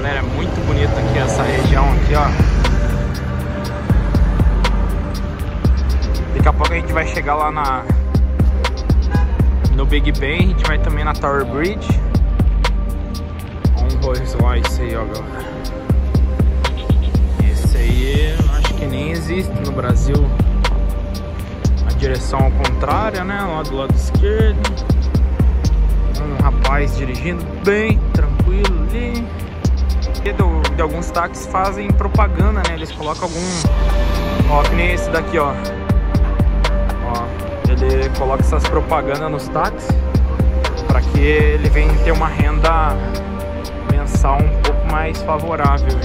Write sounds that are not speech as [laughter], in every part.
Galera, é muito bonita aqui essa região aqui, ó. Daqui a pouco a gente vai chegar lá na no Big Ben, a gente vai também na Tower Bridge. Um Rolls Royce aí, ó, galera. Esse aí, acho que nem existe no Brasil. A direção ao contrária, né? Lá do lado esquerdo. Um rapaz dirigindo bem. Alguns táxis fazem propaganda, né? Eles colocam algum. Ó, que nem esse daqui, ó. Ó, ele coloca essas propagandas nos táxis para que ele venha ter uma renda mensal um pouco mais favorável.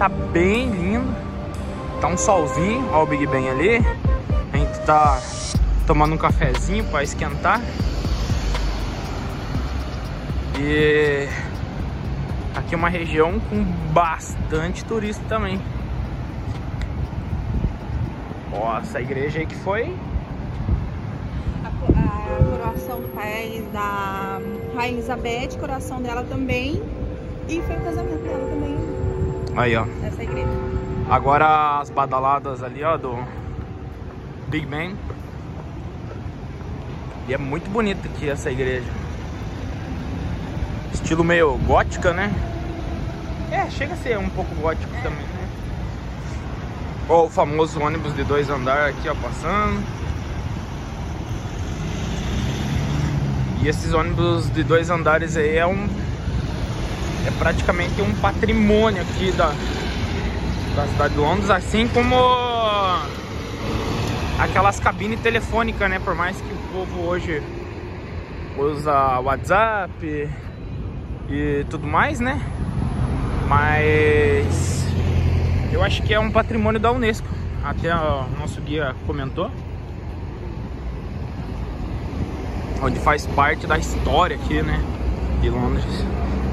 Tá bem lindo. Tá um solzinho, ó o Big Ben ali. A gente tá tomando um cafezinho para esquentar. E aqui é uma região com bastante turista também. Ó, essa igreja aí que foi coroação do pai da Rainha Elizabeth, coração dela também. E foi o casamento dela também aí, ó. nessa igreja. Agora as badaladas ali, ó, do Big Ben. E é muito bonita aqui essa igreja. Estilo meio gótica, né? É, chega a ser um pouco gótico também, né? Ó, o famoso ônibus de dois andares aqui, ó, passando. E esses ônibus de dois andares aí é um... É praticamente um patrimônio aqui da, da cidade de Londres, assim como aquelas cabines telefônicas, né? Por mais que o povo hoje usa WhatsApp e tudo mais, né? Mas eu acho que é um patrimônio da Unesco. Até o nosso guia comentou. Onde faz parte da história aqui, né? De Londres.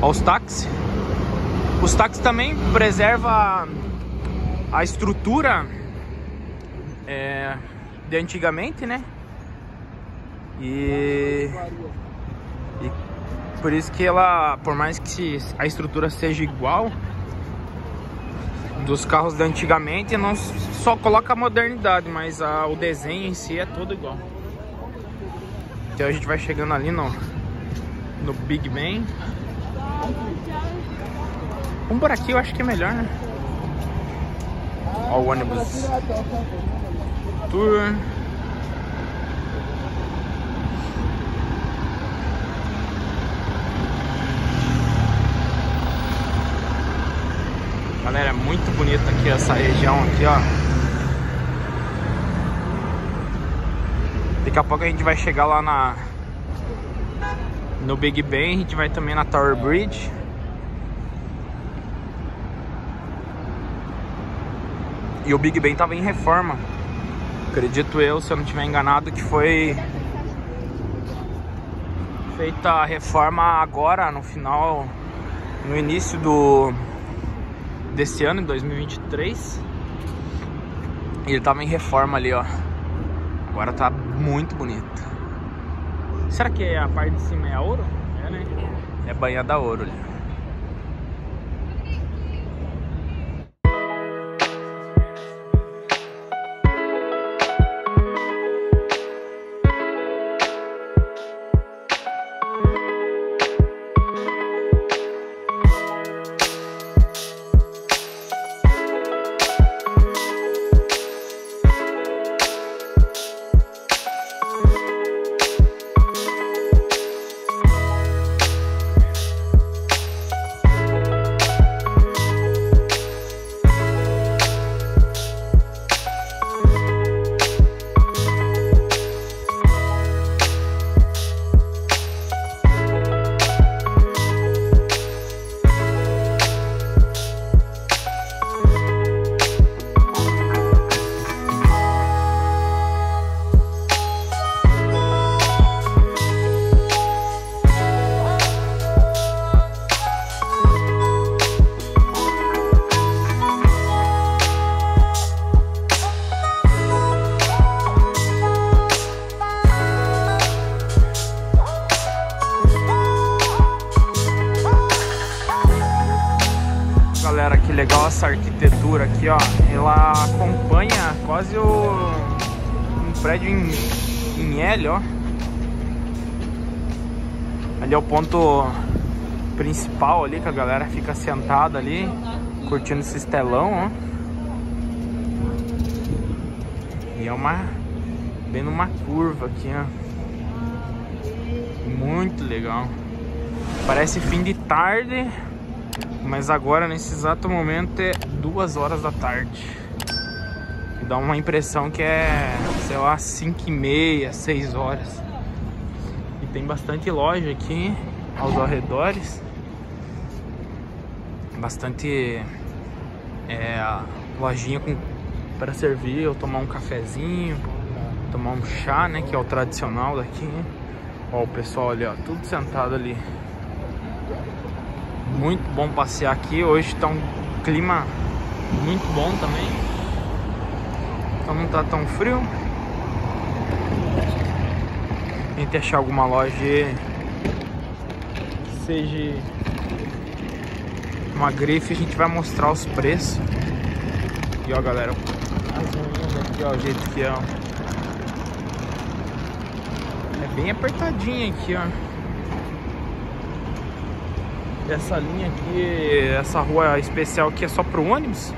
Olha os táxis. Os táxis também preservam a estrutura é, de antigamente, né? E, e por isso que ela, por mais que a estrutura seja igual dos carros de antigamente, não só coloca a modernidade, mas a, o desenho em si é todo igual. Então a gente vai chegando ali no, no Big Ben. Um por aqui eu acho que é melhor, né? Ó o ônibus Tour. Galera, é muito bonita aqui essa região aqui, ó. Daqui a pouco a gente vai chegar lá na no Big Ben, a gente vai também na Tower Bridge. E o Big Ben tava em reforma. Acredito eu, se eu não estiver enganado, que foi feita a reforma agora, no final, no início do desse ano, em 2023. E ele tava em reforma ali, ó. Agora tá muito bonito. Será que a parte de cima é ouro? É, né? É banhada a ouro ali. Ó. Ela acompanha quase o um prédio em, em L, ó. Ali é o ponto principal ali, que a galera fica sentada ali, curtindo esse estelão, ó. E é uma... bem numa curva aqui, ó. Muito legal. Parece fim de tarde, mas agora, nesse exato momento, é duas horas da tarde. Dá uma impressão que é, sei lá, 5 e meia, 6 horas. E tem bastante loja aqui aos arredores. Bastante é, lojinha para servir ou tomar um cafezinho, tomar um chá, né? Que é o tradicional daqui. Ó, o pessoal ali, ó, tudo sentado ali. Muito bom passear aqui. Hoje tá um clima muito bom também. Então não tá tão frio. Tente achar alguma loja que seja uma grife, a gente vai mostrar os preços. E ó, galera, as unhas aqui, ó, o jeito que é. É bem apertadinha aqui, ó. Essa linha aqui, essa rua especial aqui é só pro ônibus.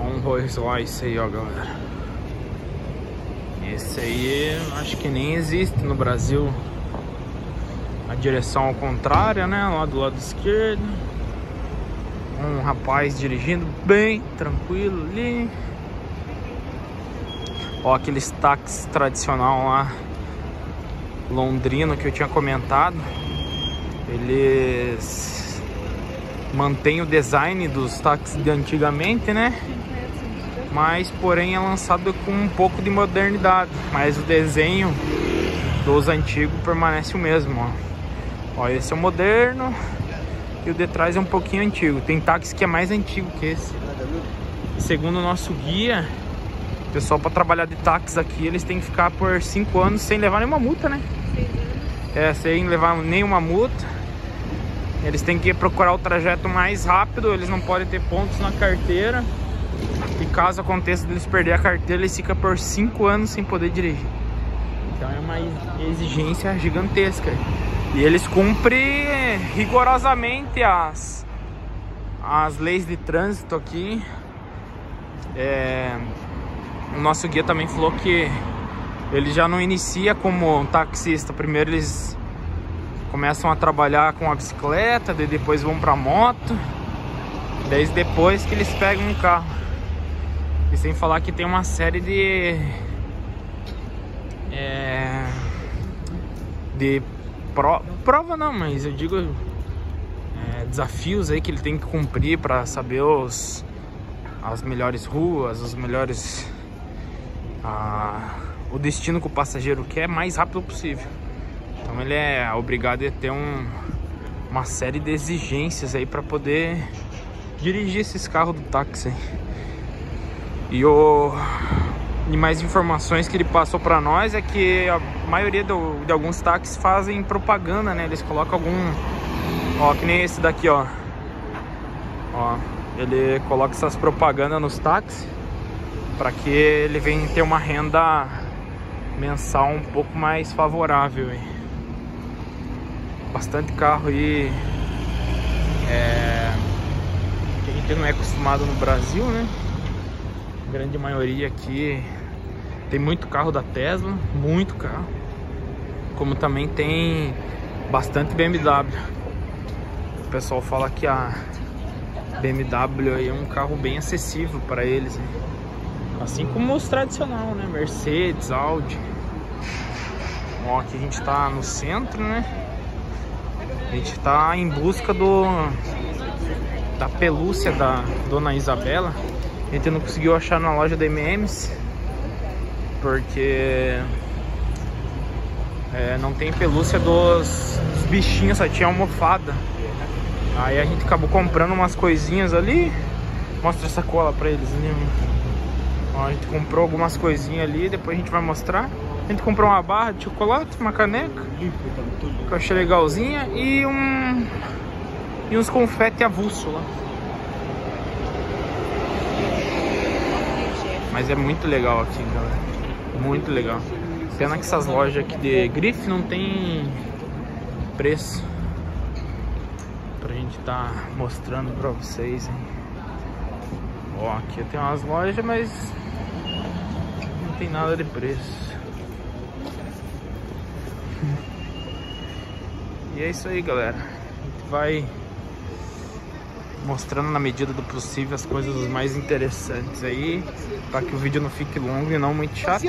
Um Rolls Royce aí, ó, galera. Esse aí acho que nem existe no Brasil. A direção ao contrário, né? Lá do lado esquerdo. Um rapaz dirigindo bem tranquilo ali. Ó, aqueles táxis tradicional lá londrino que eu tinha comentado. Eles mantêm o design dos táxis de antigamente, né? Mas porém é lançado com um pouco de modernidade, mas o desenho dos antigos permanece o mesmo, ó. Ó, esse é o moderno e o de trás é um pouquinho antigo. Tem táxi que é mais antigo que esse. Segundo o nosso guia, pessoal para trabalhar de táxi aqui, eles têm que ficar por 5 anos sem levar nenhuma multa, né? É, sem levar nenhuma multa. Eles têm que procurar o trajeto mais rápido, eles não podem ter pontos na carteira. E caso aconteça deles perder a carteira, eles ficam por 5 anos sem poder dirigir. Então é uma exigência gigantesca. E eles cumprem rigorosamente as, as leis de trânsito aqui. É, o nosso guia também falou que ele já não inicia como um taxista. Primeiro eles começam a trabalhar com a bicicleta, daí depois vão para moto, daí depois que eles pegam um carro. E sem falar que tem uma série de é, de pro, prova não, mas eu digo é, desafios aí que ele tem que cumprir para saber os as melhores ruas, os melhores a, o destino que o passageiro quer mais rápido possível. Então ele é obrigado a ter um, uma série de exigências aí para poder dirigir esses carros do táxi. E o e mais informações que ele passou para nós é que a maioria do, de alguns táxis fazem propaganda, né? Eles colocam algum, ó, que nem esse daqui, ó. Ó, ele coloca essas propagandas nos táxis para que ele venha ter uma renda mensal um pouco mais favorável. Bastante carro aí é, que a gente não é acostumado no Brasil, né? A grande maioria aqui tem muito carro da Tesla, muito carro. Como também tem bastante BMW. O pessoal fala que a BMW é um carro bem acessível para eles. Né? Assim como os tradicional, né? Mercedes, Audi. Ó, aqui a gente tá no centro, né? A gente tá em busca do da pelúcia da Dona Isabela. A gente não conseguiu achar na loja da M&M's porque é, não tem pelúcia dos, dos bichinhos, só tinha almofada. Aí a gente acabou comprando umas coisinhas ali. Mostra essa cola pra eles, né? Ó, a gente comprou algumas coisinhas ali, depois a gente vai mostrar. A gente comprou uma barra de chocolate, uma caneca, que eu achei legalzinha, e um e uns confete avulso lá. Mas é muito legal aqui, galera. Muito legal. Pena que essas lojas aqui de grife não tem preço pra gente tá mostrando pra vocês, hein? Ó, aqui tem umas lojas, mas tem nada de preço. E é isso aí, galera. A gente vai mostrando na medida do possível as coisas mais interessantes aí, para que o vídeo não fique longo e não muito chato.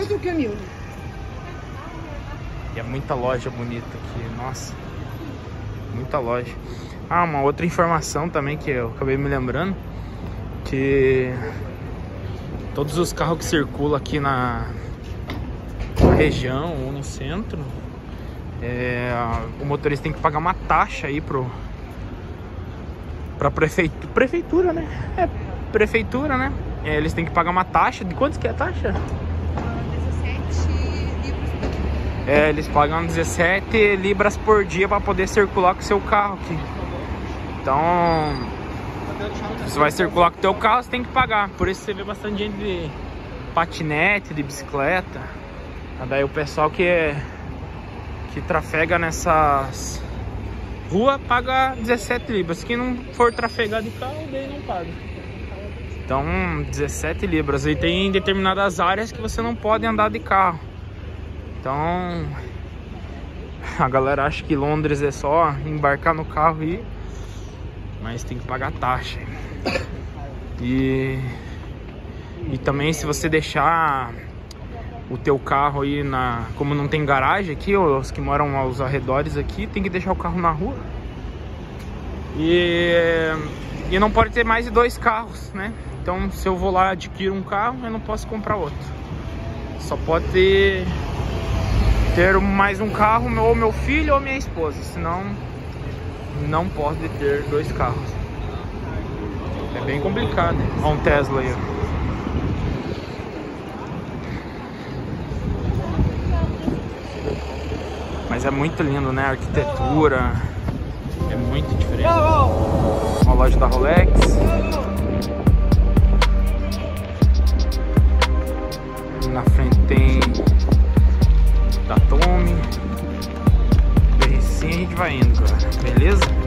E é muita loja bonita aqui, nossa. Muita loja. Ah, uma outra informação também que eu acabei me lembrando, que todos os carros que circulam aqui na, região ou no centro, é, o motorista tem que pagar uma taxa aí pro pra prefeitura, prefeitura, né? É, prefeitura, né? É, eles têm que pagar uma taxa. De quantos que é a taxa? 17 libras. É, eles pagam 17 libras por dia para poder circular com o seu carro aqui. Então, você vai circular com o teu carro, você tem que pagar. Por isso você vê bastante gente de patinete, de bicicleta. Daí o pessoal que é, que trafega nessas rua paga 17 libras. Quem não for trafegar de carro, daí não paga. Então, 17 libras. E tem determinadas áreas que você não pode andar de carro. Então, [laughs] a galera acha que Londres é só embarcar no carro e. Mas tem que pagar taxa. E, e também se você deixar o teu carro aí na. Como não tem garagem aqui, os que moram aos arredores aqui, tem que deixar o carro na rua. E, e não pode ter mais de dois carros, né? Então se eu vou lá adquirir um carro, eu não posso comprar outro. Só pode ter, ter mais um carro, ou meu filho ou minha esposa. Senão não pode ter dois carros. É bem complicado. Olha um Tesla aí. Mas é muito lindo, né? A arquitetura é muito diferente. Uma loja da Rolex. Na frente tem vai indo, galera. Beleza?